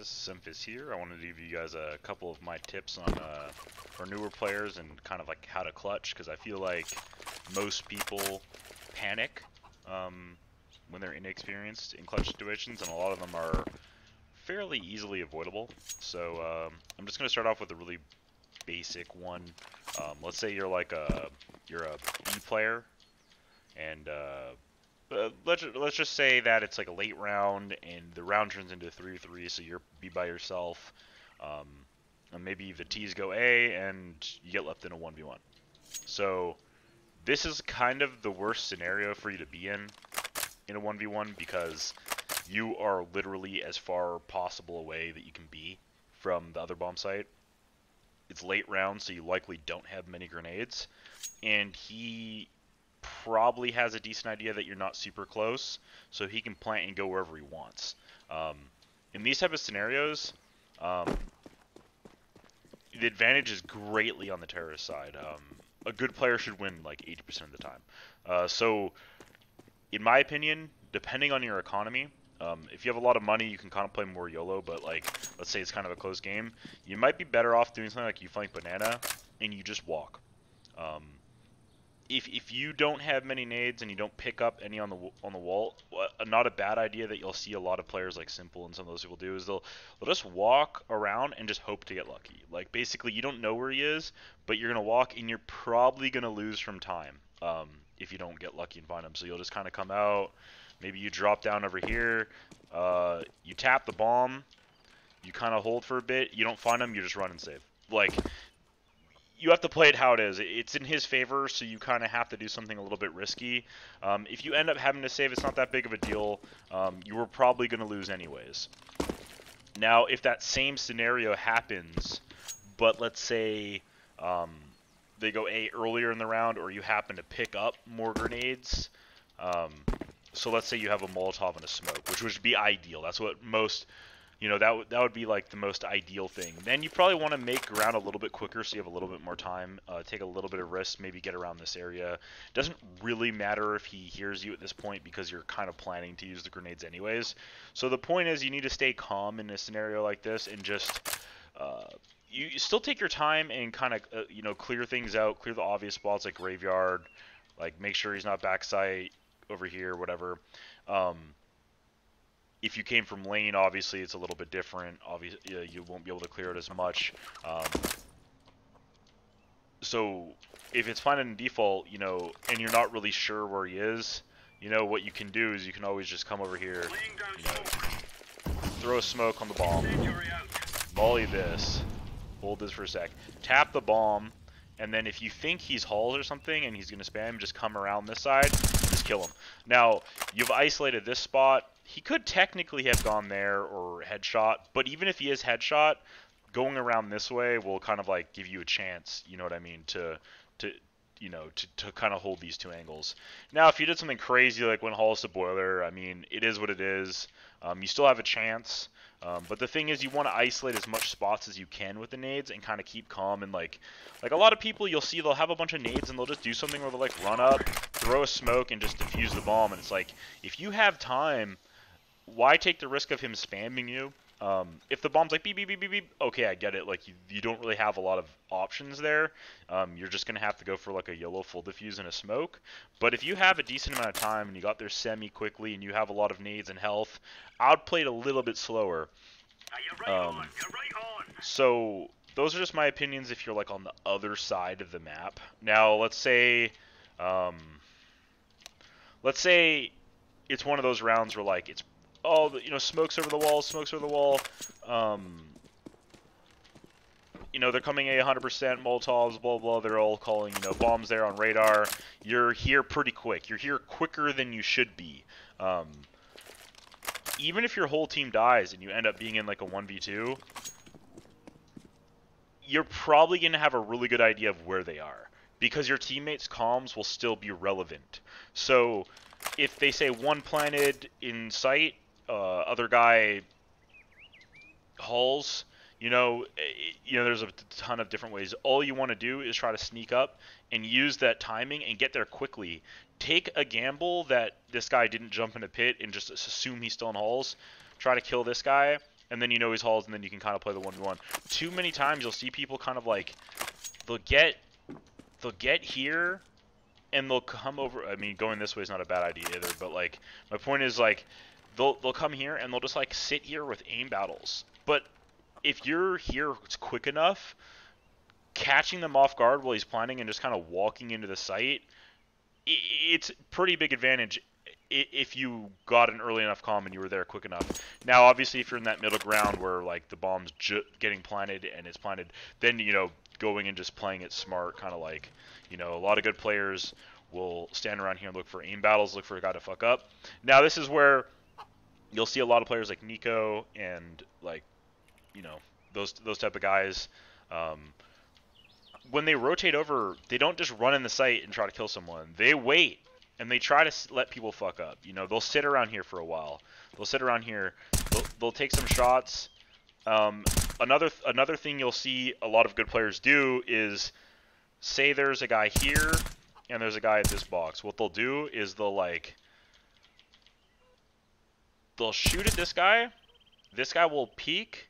guys, Semphis here. I wanted to give you guys a couple of my tips on uh, for newer players and kind of like how to clutch because I feel like most people panic um, when they're inexperienced in clutch situations, and a lot of them are fairly easily avoidable. So um, I'm just going to start off with a really basic one. Um, let's say you're like a you're a B player, and uh, uh, let's let's just say that it's like a late round and the round turns into three three, so you're be by yourself. Um, and maybe the T's go A and you get left in a one v one. So this is kind of the worst scenario for you to be in in a one v one because you are literally as far possible away that you can be from the other bomb site. It's late round, so you likely don't have many grenades, and he probably has a decent idea that you're not super close, so he can plant and go wherever he wants. Um, in these type of scenarios, um, the advantage is greatly on the terrorist side. Um, a good player should win like 80% of the time. Uh, so, in my opinion, depending on your economy, um, if you have a lot of money, you can kind of play more YOLO, but like, let's say it's kind of a close game, you might be better off doing something like you flank banana and you just walk. Um, if if you don't have many nades and you don't pick up any on the on the wall, not a bad idea that you'll see a lot of players like s1mple and some of those people do is they'll they'll just walk around and just hope to get lucky. Like basically, you don't know where he is, but you're gonna walk and you're probably gonna lose from time um, if you don't get lucky and find him. So you'll just kind of come out. Maybe you drop down over here. Uh, you tap the bomb. You kind of hold for a bit. You don't find him. You just run and save. Like you have to play it how it is. It's in his favor, so you kind of have to do something a little bit risky. Um, if you end up having to save, it's not that big of a deal. Um, you were probably going to lose anyways. Now, if that same scenario happens, but let's say um, they go A earlier in the round, or you happen to pick up more grenades. Um, so let's say you have a Molotov and a smoke, which would be ideal. That's what most you know that that would be like the most ideal thing. Then you probably want to make ground a little bit quicker so you have a little bit more time. Uh, take a little bit of risk, maybe get around this area. Doesn't really matter if he hears you at this point because you're kind of planning to use the grenades anyways. So the point is you need to stay calm in a scenario like this and just. Uh, you still take your time and kind of uh, you know clear things out, clear the obvious spots like graveyard, like make sure he's not backside over here, whatever. Um, if you came from lane, obviously it's a little bit different. Obviously, you won't be able to clear it as much. Um, so if it's finding in default, you know, and you're not really sure where he is, you know, what you can do is you can always just come over here, you know, throw a smoke on the bomb, volley this, hold this for a sec, tap the bomb, and then if you think he's halls or something and he's going to spam, just come around this side, just kill him. Now, you've isolated this spot, he could technically have gone there or headshot, but even if he is headshot, going around this way will kind of like give you a chance, you know what I mean, to to you know, to, to kind of hold these two angles. Now, if you did something crazy like when Hall's the boiler, I mean, it is what it is. Um, you still have a chance. Um, but the thing is, you want to isolate as much spots as you can with the nades and kind of keep calm and like, like a lot of people you'll see they'll have a bunch of nades and they'll just do something where they'll like run up, throw a smoke, and just defuse the bomb. And it's like, if you have time why take the risk of him spamming you? Um, if the bomb's like beep beep beep beep beep, okay, I get it. Like you, you don't really have a lot of options there. Um, you're just gonna have to go for like a yellow full defuse and a smoke. But if you have a decent amount of time and you got there semi quickly and you have a lot of nades and health, I'd play it a little bit slower. Um, so those are just my opinions. If you're like on the other side of the map. Now let's say, um, let's say it's one of those rounds where like it's all the, you know, smokes over the wall, smokes over the wall. Um, you know, they're coming a 100%, Molotovs, blah, blah, they're all calling, you know, bombs there on radar. You're here pretty quick. You're here quicker than you should be. Um, even if your whole team dies and you end up being in like a 1v2, you're probably going to have a really good idea of where they are because your teammates' comms will still be relevant. So if they say one planted in site, uh, other guy hulls. You know, eh, you know, there's a ton of different ways. All you want to do is try to sneak up and use that timing and get there quickly. Take a gamble that this guy didn't jump in a pit and just assume he's still in halls. Try to kill this guy, and then you know he's halls, and then you can kind of play the one one. Too many times you'll see people kind of like they'll get they'll get here and they'll come over. I mean, going this way is not a bad idea either. But like, my point is like, they'll they'll come here and they'll just like sit here with aim battles. But if you're here quick enough, catching them off guard while he's planning and just kind of walking into the site, it's pretty big advantage if you got an early enough calm and you were there quick enough. Now, obviously, if you're in that middle ground where like the bomb's getting planted and it's planted, then you know going and just playing it smart, kind of like you know a lot of good players will stand around here and look for aim battles, look for a guy to fuck up. Now, this is where you'll see a lot of players like Nico and like you know those those type of guys. Um, when they rotate over, they don't just run in the site and try to kill someone. They wait and they try to let people fuck up. You know, they'll sit around here for a while. They'll sit around here. They'll, they'll take some shots. Um, another another thing you'll see a lot of good players do is say there's a guy here and there's a guy at this box. What they'll do is they'll like they'll shoot at this guy. This guy will peek.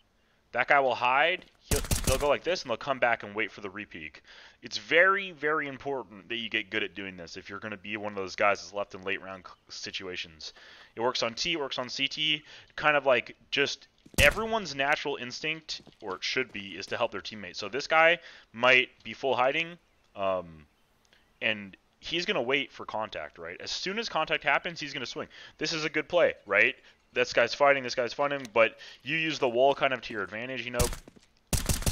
That guy will hide. He'll, they'll go like this and they'll come back and wait for the repeak. It's very, very important that you get good at doing this if you're going to be one of those guys that's left in late round situations. It works on T, it works on CT, kind of like just everyone's natural instinct, or it should be, is to help their teammate. So this guy might be full hiding, um, and he's going to wait for contact, right? As soon as contact happens, he's going to swing. This is a good play, right? This guy's fighting, this guy's fighting, but you use the wall kind of to your advantage, you know,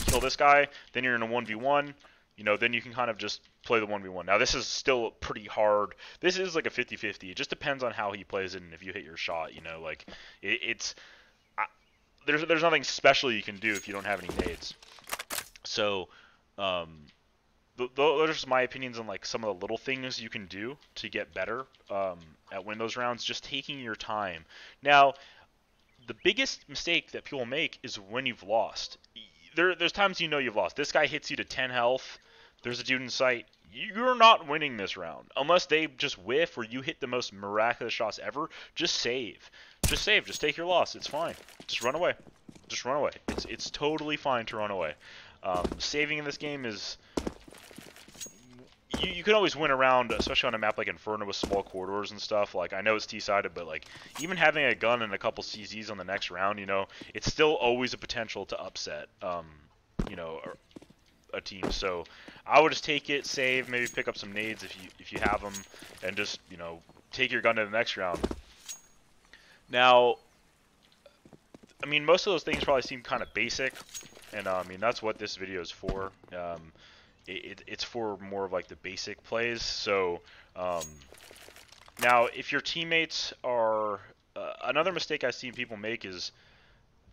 kill this guy, then you're in a 1v1, you know, then you can kind of just play the 1v1. Now, this is still pretty hard. This is like a 50-50. It just depends on how he plays it and if you hit your shot, you know, like, it, it's... I, there's, there's nothing special you can do if you don't have any nades. So, um, th- those are just my opinions on like some of the little things you can do to get better um, at those rounds. Just taking your time. Now, the biggest mistake that people make is when you've lost there, there's times you know you've lost. This guy hits you to 10 health. There's a dude in sight. You're not winning this round unless they just whiff or you hit the most miraculous shots ever. Just save. Just save. Just take your loss. It's fine. Just run away. Just run away. It's it's totally fine to run away. Um, saving in this game is you, you can always win around, especially on a map like Inferno with small corridors and stuff. Like, I know it's T-sided, but, like, even having a gun and a couple CZs on the next round, you know, it's still always a potential to upset, um, you know, a team. So I would just take it, save, maybe pick up some nades if you if you have them, and just, you know, take your gun to the next round. Now, I mean, most of those things probably seem kind of basic, and uh, I mean, that's what this video is for. Um, it, it's for more of like the basic plays. So um, now, if your teammates are uh, another mistake I've seen people make is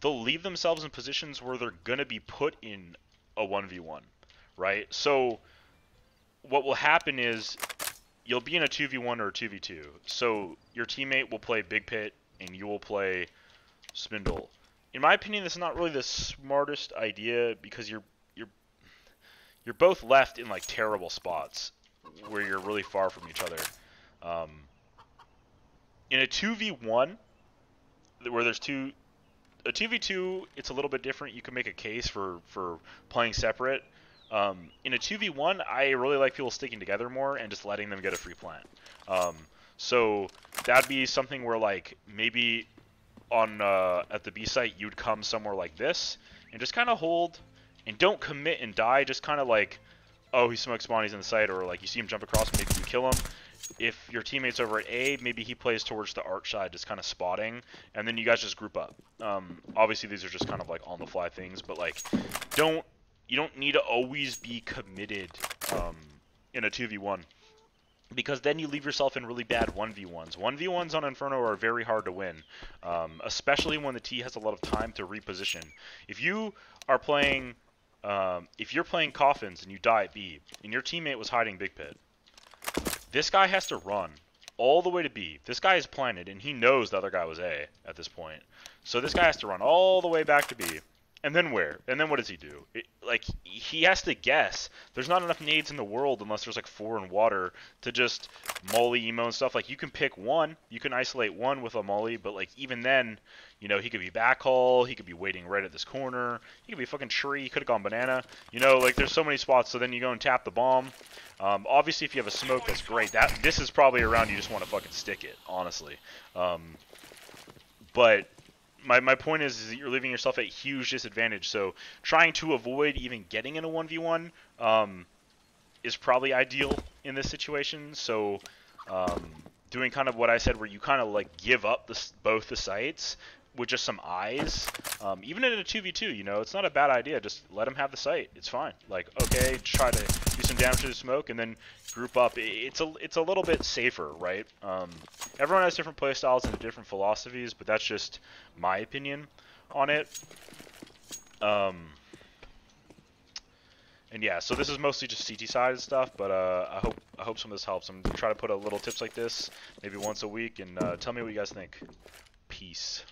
they'll leave themselves in positions where they're gonna be put in a one v one, right? So what will happen is you'll be in a 2v1 or a 2v2. So your teammate will play Big Pit and you will play Spindle. In my opinion, this is not really the smartest idea because you're you're both left in like terrible spots where you're really far from each other. Um, in a 2v1, where there's two, a 2v2, it's a little bit different. You can make a case for, for playing separate. Um, in a 2v1, I really like people sticking together more and just letting them get a free plant. Um, so that'd be something where like maybe on uh, at the B site you'd come somewhere like this and just kind of hold and don't commit and die. Just kind of like, oh, he smoke spawn, he's in the site, or like you see him jump across, maybe you kill him. If your teammate's over at A, maybe he plays towards the arch side, just kind of spotting, and then you guys just group up. Um, obviously, these are just kind of like on the fly things, but like, don't you don't need to always be committed um, in a 2v1 because then you leave yourself in really bad 1v1s. 1v1s on Inferno are very hard to win, um, especially when the T has a lot of time to reposition. If you are playing um, if you're playing coffins and you die at B, and your teammate was hiding Big Pit, this guy has to run all the way to B. This guy is planted, and he knows the other guy was A at this point. So this guy has to run all the way back to B, And then where? And then what does he do? It, like he has to guess. There's not enough nades in the world unless there's like four in water to just molly emo and stuff. Like you can pick one, you can isolate one with a molly, but like even then, you know, he could be back hole, he could be waiting right at this corner, he could be fucking tree, he could have gone banana. You know, like there's so many spots. So then you go and tap the bomb. Um, obviously, if you have a smoke, that's great. That this is probably around you just want to fucking stick it, honestly. Um, but my, my point is, is that you're leaving yourself at huge disadvantage. So trying to avoid even getting in a 1v1 um, is probably ideal in this situation. So um, doing kind of what I said, where you kind of like give up the, both the sites with just some eyes, um, even in a 2v2, you know, it's not a bad idea. Just let them have the site. It's fine. Like, okay, try to do some damage to the smoke and then group up. It's a, it's a little bit safer, right? Um, everyone has different playstyles and different philosophies, but that's just my opinion on it. Um, and yeah, so this is mostly just CT side stuff, but uh, I hope I hope some of this helps. I'm trying to put a little tips like this maybe once a week, and uh, tell me what you guys think. Peace.